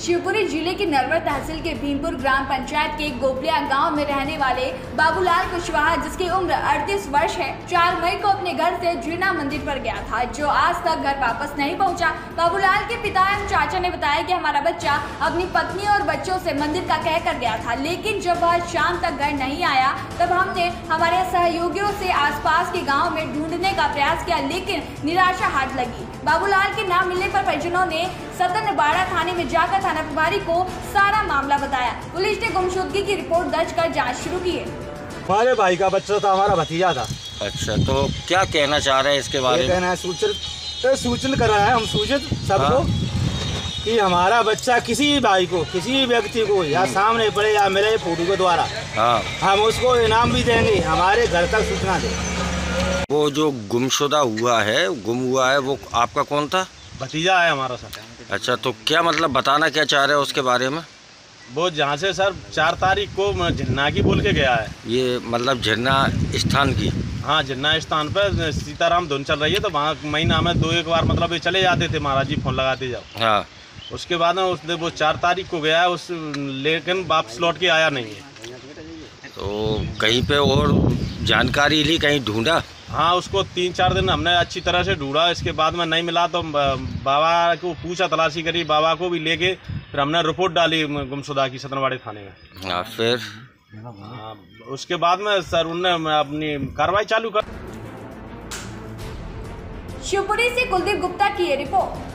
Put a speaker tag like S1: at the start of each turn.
S1: शिवपुरी ज़िले की नरवर तहसील के भीमपुर ग्राम पंचायत के गोपलिया गाँव में रहने वाले बाबूलाल कुशवाहा, जिसकी उम्र 38 वर्ष है 4 मई को अपने घर से जीना मंदिर पर गया था, जो आज तक घर वापस नहीं पहुँचा। बाबूलाल के पिता एवं चाचा ने बताया कि हमारा बच्चा अपनी पत्नी और बच्चों से मंदिर का कह कर गया था, लेकिन जब वह शाम तक घर नहीं आया, तब हमने हमारे सहयोगियों से आसपास के गाँव में ढूँढने का प्रयास किया, लेकिन निराशा हाथ लगी बाबूलाल के नाम मिलने पर परिजनों ने सदन बाड़ा थाने में जाकर थाना प्रभारी को सारा मामला बताया। पुलिस ने गुमशुदगी की रिपोर्ट दर्ज कर जाँच शुरू की है।
S2: हमारे भाई का बच्चा था हमारा भतीजा था।
S3: अच्छा तो क्या कहना चाह रहे हैं इसके बारे में?
S2: कहना है सूचित तो सूचन कर रहे हैं हम सूचित सबको
S3: हाँ।
S2: कि हमारा बच्चा किसी भी भाई को किसी भी व्यक्ति को या सामने पड़े या मिले फ़ोटो के द्वारा
S3: हाँ।
S2: हम उसको इनाम भी देंगे हमारे घर तक सूचना दें
S3: वो जो गुमशुदा हुआ है गुम हुआ है वो आपका कौन था?
S4: भतीजा है हमारा सर।
S3: अच्छा तो क्या मतलब बताना क्या चाह रहे हैं उसके बारे में?
S4: वो जहाँ से सर चार तारीख को झन्ना की बोल के गया है।
S3: ये मतलब झरना स्थान की?
S4: हाँ झन्ना स्थान पर सीताराम धुन चल रही है तो वहाँ महीना में दो एक बार मतलब ये चले जाते थे महाराज जी फ़ोन लगाते जाओ।
S3: हाँ।
S4: उसके बाद में उसने वो चार तारीख को गया है उस लेकिन वापस लौट के आया नहीं है।
S3: तो कहीं पे और जानकारी ली कहीं ढूंढा?
S4: हाँ उसको तीन चार दिन हमने अच्छी तरह से ढूंढा। इसके बाद में नहीं मिला तो बाबा को पूछा तलाशी करी बाबा को भी लेके फिर हमने रिपोर्ट डाली गुमशुदा की सतनवाड़ी थाने में।
S3: हाँ फिर?
S4: हाँ, उसके बाद में सर उनने अपनी कार्रवाई चालू कर
S1: शिवपुरी से कुलदीप गुप्ता की ये रिपोर्ट।